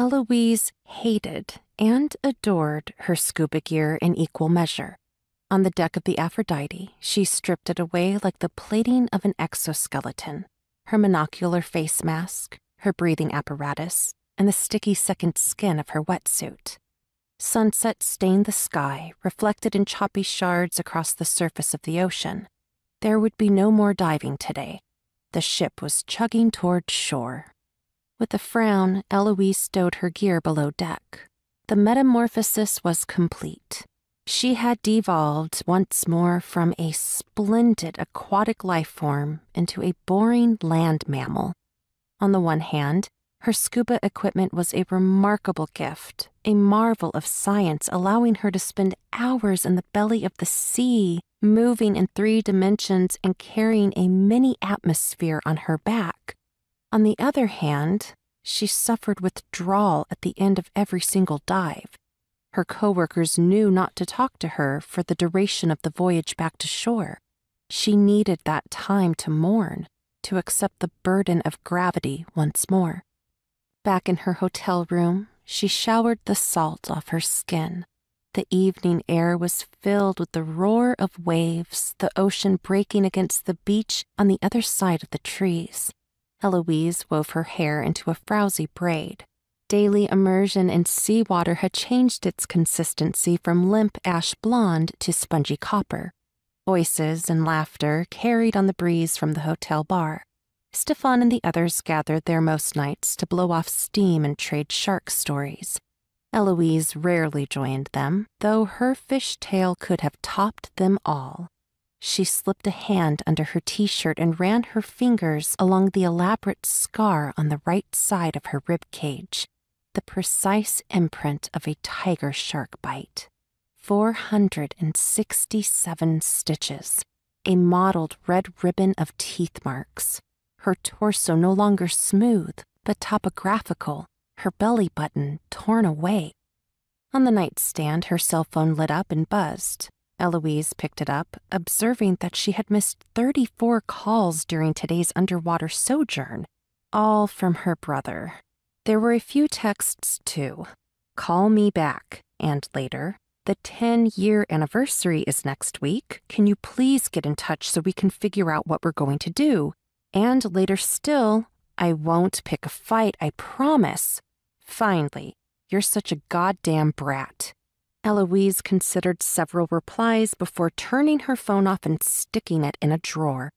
Eloise hated and adored her scuba gear in equal measure. On the deck of the Aphrodite, she stripped it away like the plating of an exoskeleton. Her monocular face mask, her breathing apparatus, and the sticky second skin of her wetsuit. Sunset stained the sky, reflected in choppy shards across the surface of the ocean. There would be no more diving today. The ship was chugging toward shore. With a frown, Eloise stowed her gear below deck. The metamorphosis was complete. She had devolved once more from a splendid aquatic life form into a boring land mammal. On the one hand, her scuba equipment was a remarkable gift, a marvel of science, allowing her to spend hours in the belly of the sea, moving in three dimensions and carrying a mini atmosphere on her back. On the other hand, she suffered withdrawal at the end of every single dive. Her coworkers knew not to talk to her for the duration of the voyage back to shore. She needed that time to mourn, to accept the burden of gravity once more. Back in her hotel room, she showered the salt off her skin. The evening air was filled with the roar of waves, the ocean breaking against the beach on the other side of the trees. Eloise wove her hair into a frowsy braid. Daily immersion in seawater had changed its consistency from limp ash blonde to spongy copper. Voices and laughter carried on the breeze from the hotel bar. Stefan and the others gathered there most nights to blow off steam and trade shark stories. Eloise rarely joined them, though her fish fishtail could have topped them all. She slipped a hand under her t shirt and ran her fingers along the elaborate scar on the right side of her rib cage, the precise imprint of a tiger shark bite. 467 stitches, a mottled red ribbon of teeth marks her torso no longer smooth, but topographical, her belly button torn away. On the nightstand, her cell phone lit up and buzzed. Eloise picked it up, observing that she had missed 34 calls during today's underwater sojourn, all from her brother. There were a few texts, too. Call me back, and later, the 10 year anniversary is next week. Can you please get in touch so we can figure out what we're going to do? And later still, I won't pick a fight, I promise. Finally, you're such a goddamn brat. Eloise considered several replies before turning her phone off and sticking it in a drawer.